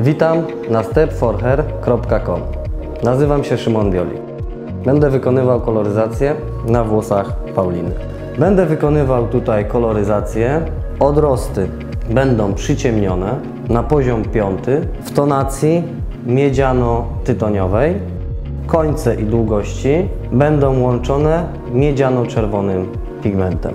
Witam na stepforhair.com. Nazywam się Szymon Bioli. Będę wykonywał koloryzację na włosach Pauliny. Będę wykonywał tutaj koloryzację. Odrosty będą przyciemnione na poziom piąty w tonacji miedziano-tytoniowej. Końce i długości będą łączone miedziano-czerwonym pigmentem.